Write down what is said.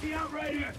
The outrider!